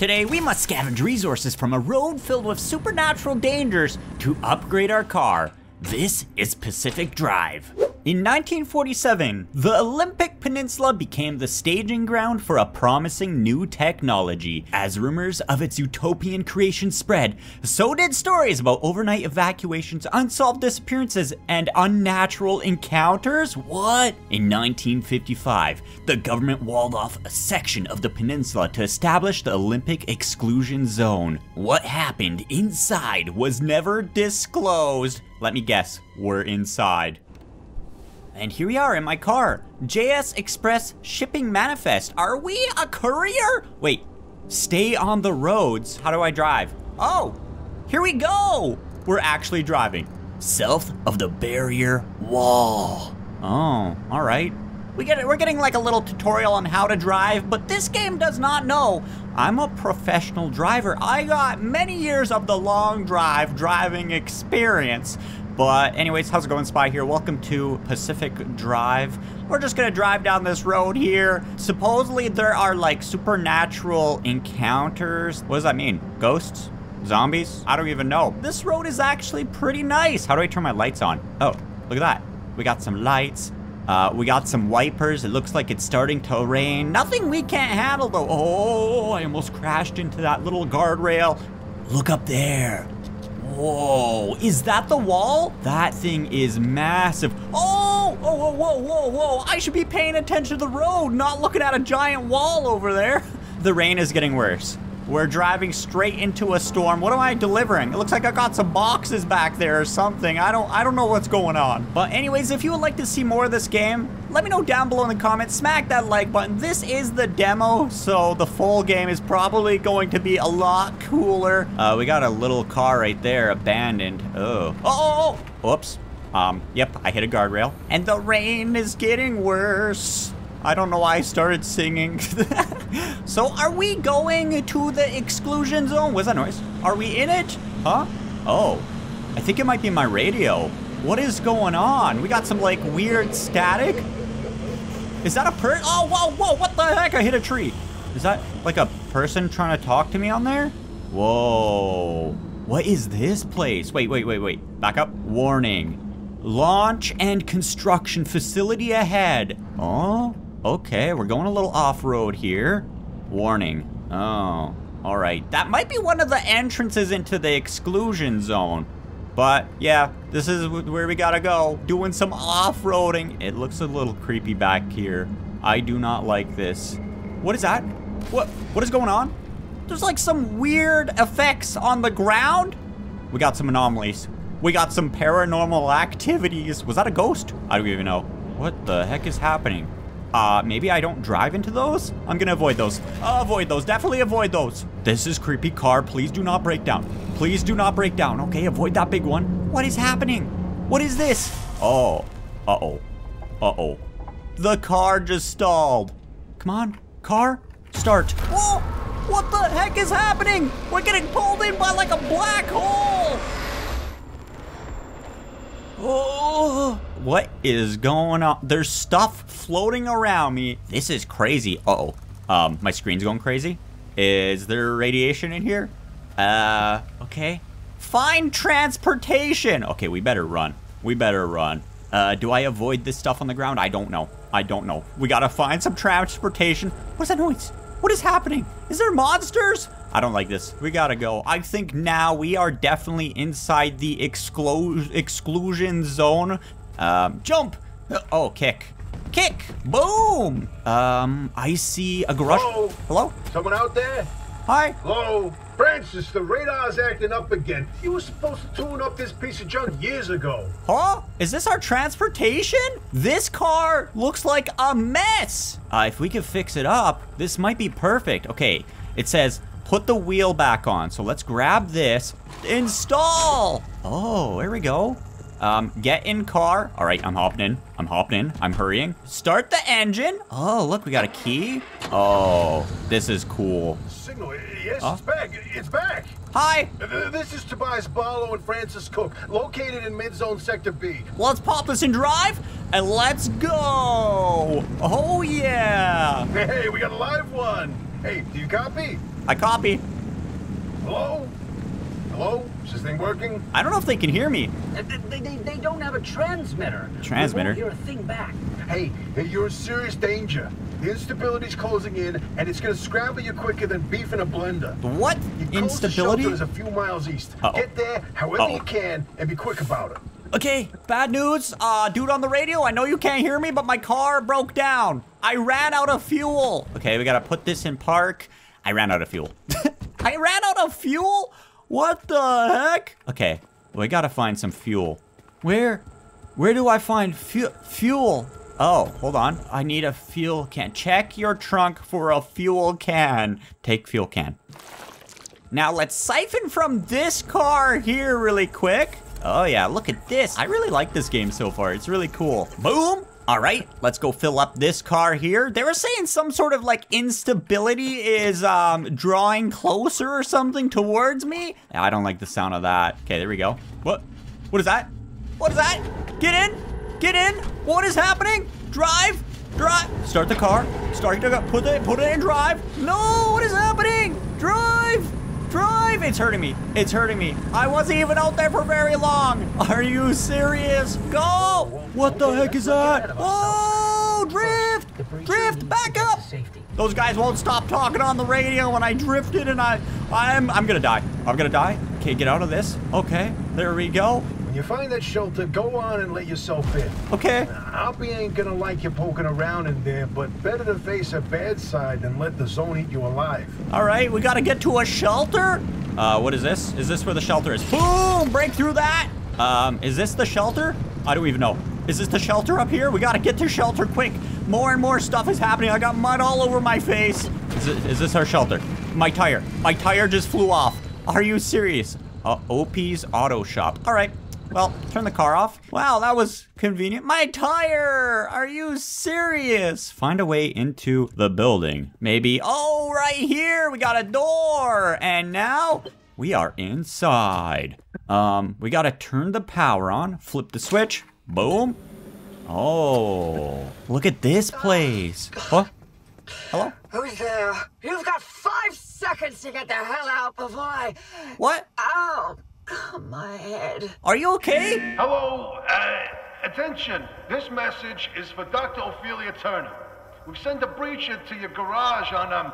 Today, we must scavenge resources from a road filled with supernatural dangers to upgrade our car. This is Pacific Drive. In 1947, the Olympic Peninsula became the staging ground for a promising new technology. As rumors of its utopian creation spread, so did stories about overnight evacuations, unsolved disappearances, and unnatural encounters. What? In 1955, the government walled off a section of the peninsula to establish the Olympic exclusion zone. What happened inside was never disclosed. Let me guess, we're inside. And here we are in my car. JS Express Shipping Manifest. Are we a courier? Wait, stay on the roads. How do I drive? Oh, here we go. We're actually driving. South of the barrier wall. Oh, all right. We get. We're getting like a little tutorial on how to drive, but this game does not know. I'm a professional driver. I got many years of the long drive driving experience. But anyways, how's it going, Spy here? Welcome to Pacific Drive. We're just gonna drive down this road here. Supposedly there are like supernatural encounters. What does that mean? Ghosts? Zombies? I don't even know. This road is actually pretty nice. How do I turn my lights on? Oh, look at that. We got some lights. Uh, we got some wipers. It looks like it's starting to rain. Nothing we can't handle though. Oh, I almost crashed into that little guardrail. Look up there. Whoa, is that the wall? That thing is massive. Oh, whoa, whoa, whoa, whoa, whoa. I should be paying attention to the road, not looking at a giant wall over there. The rain is getting worse. We're driving straight into a storm. What am I delivering? It looks like I got some boxes back there or something. I don't I don't know what's going on. But anyways, if you would like to see more of this game, let me know down below in the comments. Smack that like button. This is the demo, so the full game is probably going to be a lot cooler. Uh, we got a little car right there, abandoned. Oh. Oh, oh, oh. Oops. Um, yep, I hit a guardrail. And the rain is getting worse. I don't know why I started singing. so are we going to the exclusion zone? What's that noise? Are we in it? Huh? Oh, I think it might be my radio. What is going on? We got some like weird static. Is that a per- Oh, whoa, whoa, what the heck? I hit a tree. Is that like a person trying to talk to me on there? Whoa. What is this place? Wait, wait, wait, wait. Back up. Warning. Launch and construction facility ahead. Oh, Okay, we're going a little off-road here. Warning. Oh, all right. That might be one of the entrances into the exclusion zone. But yeah, this is where we gotta go. Doing some off-roading. It looks a little creepy back here. I do not like this. What is that? What? What is going on? There's like some weird effects on the ground. We got some anomalies. We got some paranormal activities. Was that a ghost? I don't even know. What the heck is happening? Uh, maybe I don't drive into those? I'm gonna avoid those. Uh, avoid those. Definitely avoid those. This is creepy car. Please do not break down. Please do not break down. Okay, avoid that big one. What is happening? What is this? Oh. Uh-oh. Uh-oh. The car just stalled. Come on. Car, start. Whoa! What the heck is happening? We're getting pulled in by like a black hole! Oh, what is going on? There's stuff floating around me. This is crazy. Uh oh Um, my screen's going crazy. Is there radiation in here? Uh, okay. Find transportation. Okay, we better run. We better run. Uh, do I avoid this stuff on the ground? I don't know. I don't know. We gotta find some transportation. What's that noise? What is happening? Is there monsters? I don't like this. We gotta go. I think now we are definitely inside the exclu exclusion zone. Um, jump! Oh, kick. Kick! Boom! Um, I see a garage. Hello? Hello? Someone out there? Hi? Hello? Francis, the radar's acting up again. You were supposed to tune up this piece of junk years ago. Huh? Is this our transportation? This car looks like a mess. Uh, if we could fix it up, this might be perfect. Okay, it says put the wheel back on. So let's grab this. Install! Oh, there we go. Um, get in car. All right, I'm hopping in. I'm hopping in. I'm hurrying. Start the engine. Oh, look, we got a key. Oh, this is cool. Signal, yes, it's back. It's back. Hi, This is Tobias Barlow and Francis Cook, located in mid-zone sector B. let's pop this in drive and let's go. Oh, yeah. Hey, we got a live one. Hey, do you copy? I copy. Hello? Hello? Is this thing working? I don't know if they can hear me. They, they, they don't have a transmitter. Transmitter? We won't hear a thing back. Hey, hey, you're in serious danger. The instability's closing in, and it's gonna scramble you quicker than beef in a blender. What? Your closest Instability? shelter is a few miles east. Uh-oh. Get there however Uh-oh. you can, and be quick about it. Okay, bad news. Uh, dude on the radio, I know you can't hear me, but my car broke down. I ran out of fuel. Okay, we gotta put this in park. I ran out of fuel. I ran out of fuel? What the heck? Okay, we gotta find some fuel. Where, where do I find fu- fuel? Oh, hold on. I need a fuel can. Check your trunk for a fuel can. Take fuel can. Now let's siphon from this car here really quick. Oh yeah, look at this. I really like this game so far. It's really cool. Boom. All right, let's go fill up this car here. They were saying some sort of like instability is um, drawing closer or something towards me. I don't like the sound of that. Okay, there we go. What? What is that? What is that? Get in. Get in. What is happening? Drive. Drive. Start the car. Start to go. Put it. Put it in drive. No. What is happening? Drive. Drive! It's hurting me. It's hurting me. I wasn't even out there for very long. Are you serious? Go! What the heck is that? Oh, drift! Drift! Back up! Those guys won't stop talking on the radio when I drifted and I, I'm, I'm gonna die. I'm gonna die. Okay, get out of this. Okay, there we go. When you find that shelter, go on and let yourself in. Okay. Oppy ain't gonna like you poking around in there, but better to face a bad side than let the zone eat you alive. All right, we gotta get to a shelter. Uh, what is this? Is this where the shelter is? Boom! Break through that. Um, is this the shelter? I don't even know. Is this the shelter up here? We gotta get to shelter quick. More and more stuff is happening. I got mud all over my face. Is, it, is this our shelter? My tire. My tire just flew off. Are you serious? Uh, OP's Auto Shop. All right. Well, turn the car off. Wow, that was convenient. My tire! Are you serious? Find a way into the building. Maybe, oh, right here, we got a door. And now we are inside. Um, we gotta turn the power on, flip the switch, boom. Oh, look at this place. What? Hello? Who's there? You've got five seconds to get the hell out before I. What? Ow! My head. Are you okay? Hello, uh, attention. This message is for Dr. Ophelia Turner. We've sent a breacher to your garage on um,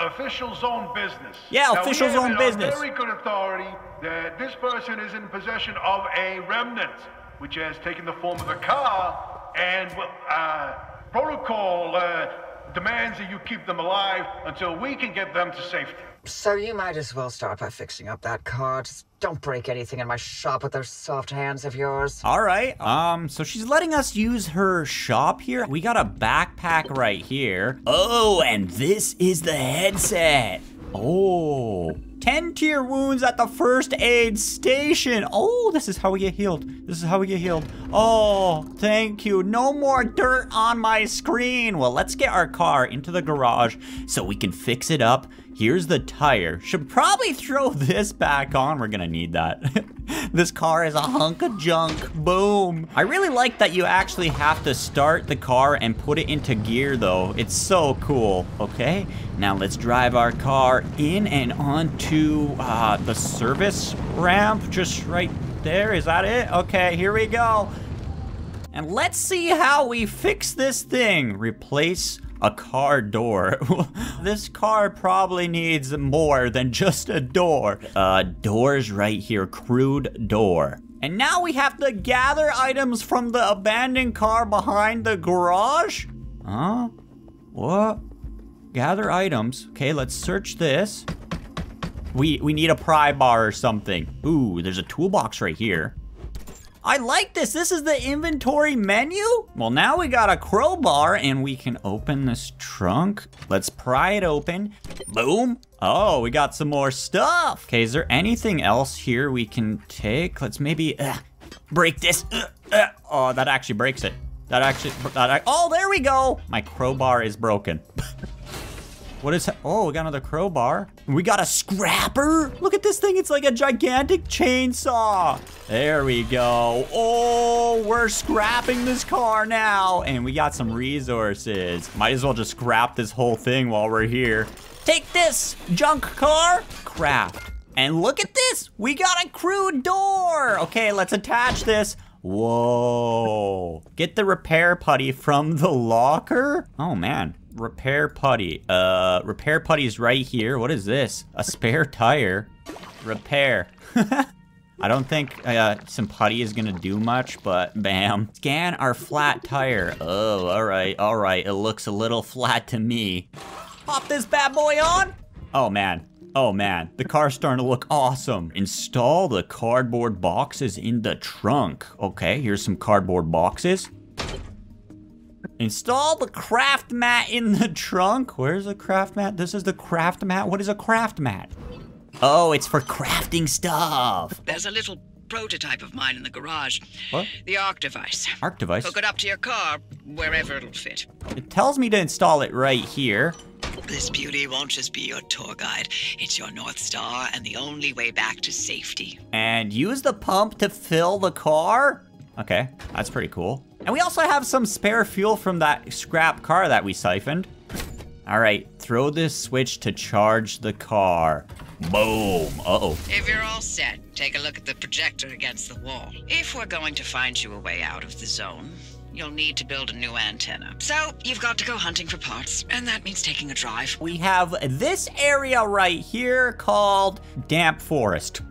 official zone business. Yeah, Now, official zone it on business. Very good authority that this person is in possession of a remnant, which has taken the form of a car, and well, uh, protocol uh, demands that you keep them alive until we can get them to safety. So you might as well start by fixing up that car. Just don't break anything in my shop with those soft hands of yours. All right. Um, so she's letting us use her shop here. We got a backpack right here. Oh, and this is the headset. Oh. 10 tier wounds at the first aid station. Oh, this is how we get healed. This is how we get healed. Oh, thank you. No more dirt on my screen. Well, let's get our car into the garage so we can fix it up. Here's the tire. Should probably throw this back on. We're gonna need that. this car is a hunk of junk. Boom. I really like that you actually have to start the car and put it into gear though. It's so cool. Okay, now let's drive our car in and onto uh, the service ramp just right there. Is that it? Okay, here we go. And let's see how we fix this thing. Replace a car door. this car probably needs more than just a door. Uh, doors right here, crude door. And now we have to gather items from the abandoned car behind the garage? Huh? What? Gather items. Okay, let's search this. We we need a pry bar or something. Ooh, there's a toolbox right here. I like this. This is the inventory menu. Well, now we got a crowbar and we can open this trunk. Let's pry it open. Boom. Oh, we got some more stuff. Okay, is there anything else here we can take? Let's maybe uh, break this. Uh, uh. Oh, that actually breaks it. That actually, that, oh, there we go. My crowbar is broken. What is, that? oh, we got another crowbar. We got a scrapper. Look at this thing. It's like a gigantic chainsaw. There we go. Oh, we're scrapping this car now. And we got some resources. Might as well just scrap this whole thing while we're here. Take this, junk car. Craft. And look at this, we got a crude door. Okay, let's attach this. Whoa. Get the repair putty from the locker? Oh man, repair putty. Uh, repair putty's right here. What is this? A spare tire. Repair. I don't think uh, some putty is gonna do much, but bam. Scan our flat tire. Oh, all right, all right. It looks a little flat to me. Pop this bad boy on. Oh man, Oh man, the car's starting to look awesome. Install the cardboard boxes in the trunk. Okay, here's some cardboard boxes. Install the craft mat in the trunk. Where's the craft mat? This is the craft mat. What is a craft mat? Oh, it's for crafting stuff. There's a little prototype of mine in the garage. What? The ARC device. ARC device? Hook it up to your car, wherever it'll fit. It tells me to install it right here. This beauty won't just be your tour guide. It's your North Star and the only way back to safety. And use the pump to fill the car? Okay, that's pretty cool. And we also have some spare fuel from that scrap car that we siphoned. All right, throw this switch to charge the car. Boom. Uh-oh. If you're all set, take a look at the projector against the wall. If we're going to find you a way out of the zone, you'll need to build a new antenna. So, you've got to go hunting for parts, and that means taking a drive. We have this area right here called Damp Forest.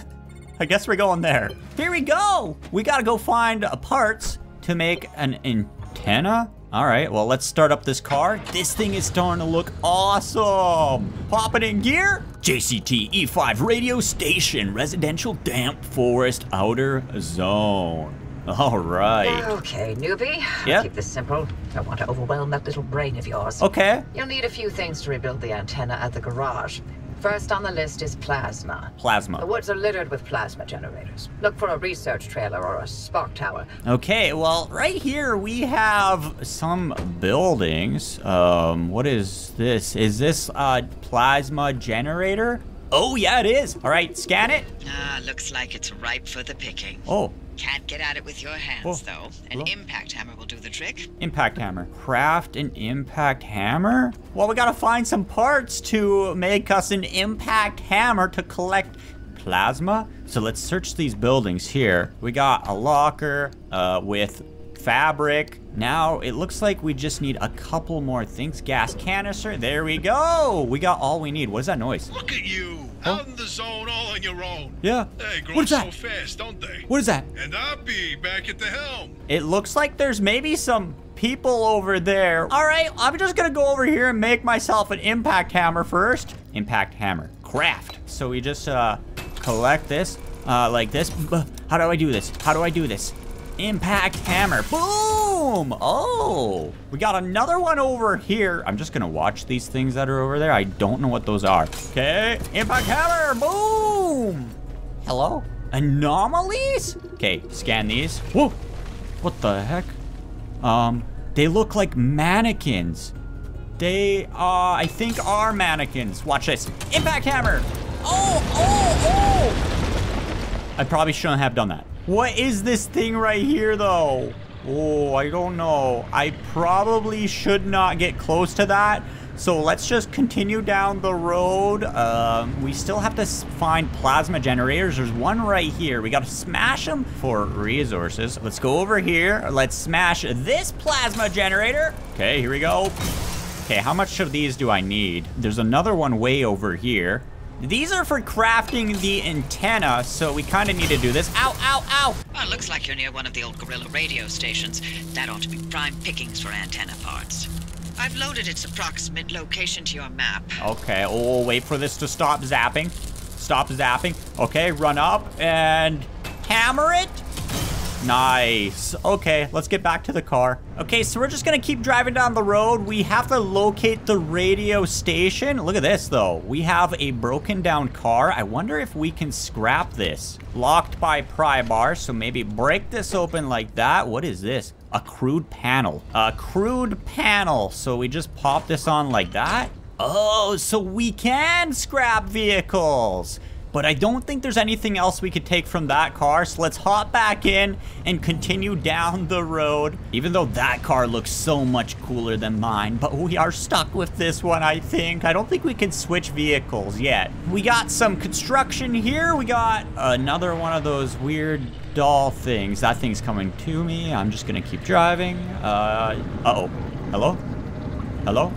I guess we're going there. Here we go. We gotta go find parts to make an antenna. All right, well, let's start up this car. This thing is starting to look awesome. Pop it in gear. JCT E5 radio station, residential damp forest outer zone. All right. Okay, newbie. Yeah? Keep this simple. Don't want to overwhelm that little brain of yours. Okay. You'll need a few things to rebuild the antenna at the garage. First on the list is plasma. Plasma. The woods are littered with plasma generators. Look for a research trailer or a spark tower. Okay, well, right here we have some buildings. Um, what is this? Is this a plasma generator? Oh, yeah, it is. All right, scan it. Ah, looks like it's ripe for the picking. Oh, Can't get at it with your hands, Oh. though. An Well. impact hammer will do the trick. impact hammer. Craft an impact hammer? Well, we gotta find some parts to make us an impact hammer to collect plasma. So let's search these buildings here. We got a locker uh, with fabric. Now it looks like we just need a couple more things. Gas canister. There we go. We got all we need. What is that noise? Look at you, out in the zone all on your own. Yeah. They grow What is so that? fast, don't they? What is that? And I'll be back at the helm. It looks like there's maybe some people over there. All right, I'm just gonna go over here and make myself an impact hammer first. Impact hammer, craft. So we just uh, collect this uh, like this. How do I do this? How do I do this? Impact hammer, boom! Oh, we got another one over here. I'm just gonna watch these things that are over there. I don't know what those are. Okay, impact hammer, boom! Hello? Anomalies? Okay, scan these. Whoa! What the heck? Um, they look like mannequins. They, uh, I think are mannequins. Watch this. Impact hammer! Oh, oh, oh! I probably shouldn't have done that. What is this thing right here, though? Oh, I don't know. I probably should not get close to that. So let's just continue down the road. Um, we still have to find plasma generators. There's one right here. We got to smash them for resources. Let's go over here. Let's smash this plasma generator. Okay, here we go. Okay, how much of these do I need? There's another one way over here. These are for crafting the antenna, so we kind of need to do this. Ow, ow, ow! Well, looks like you're near one of the old guerrilla radio stations. That ought to be prime pickings for antenna parts. I've loaded its approximate location to your map. Okay, oh, wait for this to stop zapping. Stop zapping. Okay, run up and hammer it. Nice. Okay, let's get back to the car. Okay, so we're just gonna keep driving down the road. We have to locate the radio station. Look at this, though. We have a broken down car. I wonder if we can scrap this. Locked by pry bar, so maybe break this open like that. What is this? A crude panel. A crude panel. So we just pop this on like that. Oh, so we can scrap vehicles. But I don't think there's anything else we could take from that car. So let's hop back in and continue down the road. Even though that car looks so much cooler than mine, but we are stuck with this one, I think. I don't think we can switch vehicles yet. We got some construction here. We got another one of those weird doll things. That thing's coming to me. I'm just gonna keep driving. Uh, uh-oh. Hello? Hello?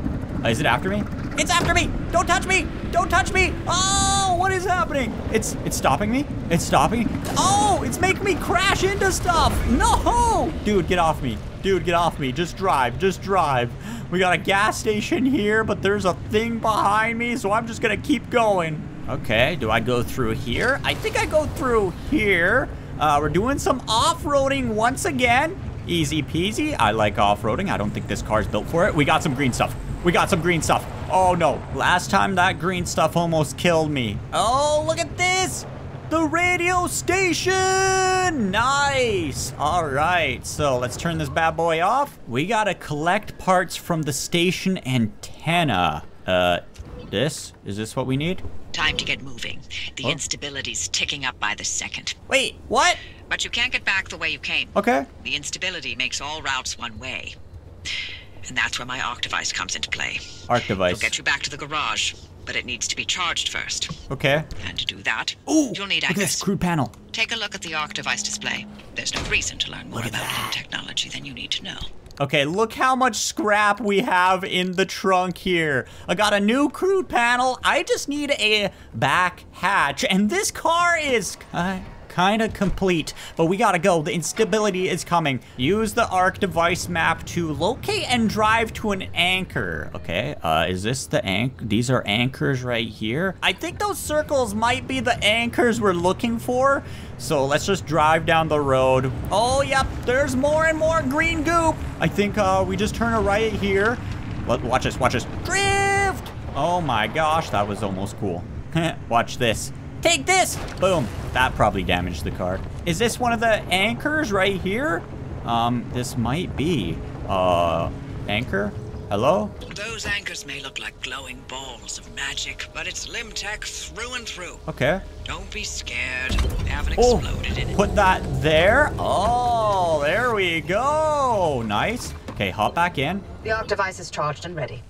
Uh, is it after me? It's after me! Don't touch me! Don't touch me! Oh, what is happening? It's it's stopping me? It's stopping? Oh, it's making me crash into stuff! No! Dude, get off me. Dude, get off me. Just drive. Just drive. We got a gas station here, but there's a thing behind me, so I'm just gonna keep going. Okay, do I go through here? I think I go through here. Uh, we're doing some off-roading once again. Easy peasy. I like off-roading. I don't think this car's built for it. We got some green stuff. We got some green stuff. Oh no. Last time that green stuff almost killed me. Oh, look at this. The radio station! Nice! Alright, so let's turn this bad boy off. We gotta collect parts from the station antenna. Uh, this? Is this what we need? Time to get moving. The Oh. instability's ticking up by the second. Wait, what? But you can't get back the way you came. Okay. The instability makes all routes one way. And that's where my arc device comes into play. Arc device. It'll get you back to the garage, but it needs to be charged first. Okay. And to do that, Ooh, you'll need look at this access. crude panel. Take a look at the arc device display. There's no reason to learn more Look at about that. technology than you need to know. Okay, look how much scrap we have in the trunk here. I got a new crude panel. I just need a back hatch. And this car is kind of complete. But we gotta go. The instability is coming. Use the ARC device map to locate and drive to an anchor. Okay, uh, is this the anch? These are anchors right here. I think those circles might be the anchors we're looking for. So let's just drive down the road. Oh, yep, there's more and more green goop. I think uh, we just turn a right here. Let, watch this, watch this. Drift! Oh my gosh, that was almost cool. watch this. Take this! Boom. That probably damaged the car. Is this one of the anchors right here? Um, this might be. Uh, anchor? Hello? Those anchors may look like glowing balls of magic, but it's Limtech through and through. Okay. Don't be scared. They haven't Oh, exploded in it. put that there. Oh, there we go. Nice. Okay, hop back in. The arc device is charged and ready.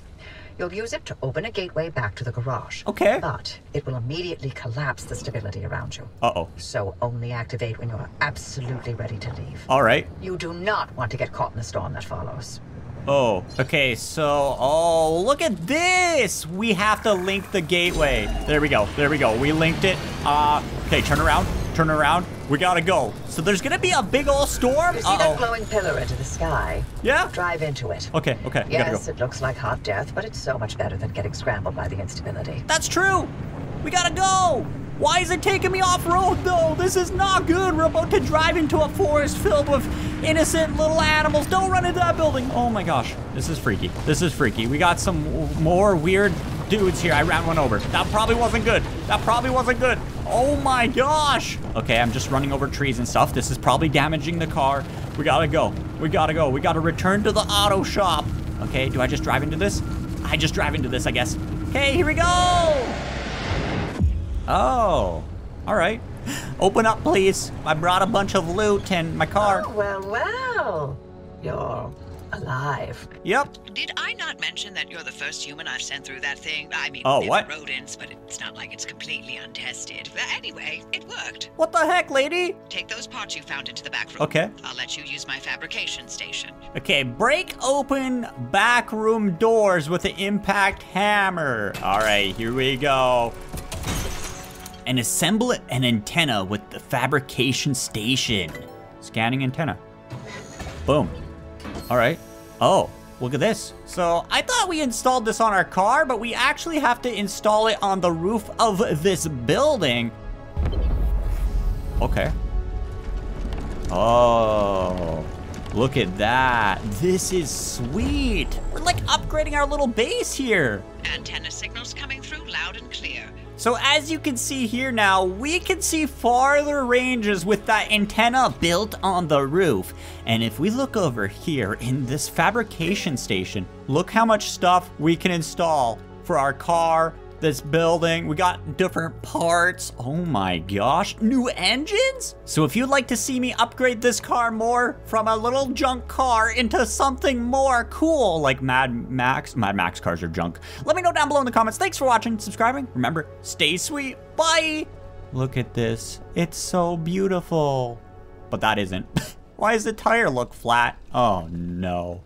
You'll use it to open a gateway back to the garage. Okay. But it will immediately collapse the stability around you. Uh-oh. So only activate when you're absolutely ready to leave. All right. You do not want to get caught in the storm that follows. Oh, okay, so, oh, look at this! We have to link the gateway. There we go, there we go. We linked it. Uh, okay, turn around, turn around. We gotta go. So there's gonna be a big old storm? You see that Uh-oh. glowing pillar into the sky? Yeah? Drive into it. Okay, okay, we Yes, go. it looks like hot death, but it's so much better than getting scrambled by the instability. That's true! We gotta go! Why is it taking me off-road, though? This is not good. We're about to drive into a forest filled with innocent little animals. Don't run into that building. Oh my gosh. This is freaky. This is freaky. We got some more weird dudes here. I ran one over. That probably wasn't good. That probably wasn't good. Oh my gosh. Okay, I'm just running over trees and stuff. This is probably damaging the car. We gotta go. We gotta go. We gotta return to the auto shop. Okay, do I just drive into this? I just drive into this, I guess. Okay, here we go. Oh, all right. Open up, please. I brought a bunch of loot and my car. Oh, well, well. You're alive. Yep. Did I not mention that you're the first human I've sent through that thing? I mean, Oh, what? rodents, but it's not like it's completely untested. But anyway, it worked. What the heck, lady? Take those parts you found into the back room. Okay. I'll let you use my fabrication station. Okay, break open back room doors with an impact hammer. All right, here we go. And assemble an antenna with the fabrication station. Scanning antenna. Boom. All right. Oh, look at this. So I thought we installed this on our car, but we actually have to install it on the roof of this building. Okay. Oh, look at that. This is sweet. We're like upgrading our little base here. Antenna signals coming through loud and clear. So as you can see here now, we can see farther ranges with that antenna built on the roof. And if we look over here in this fabrication station, look how much stuff we can install for our car this building. We got different parts. Oh my gosh, new engines? So if you'd like to see me upgrade this car more from a little junk car into something more cool like Mad Max, Mad Max cars are junk, let me know down below in the comments. Thanks for watching, subscribing. Remember, stay sweet. Bye. Look at this. It's so beautiful. But that isn't. Why does the tire look flat? Oh no.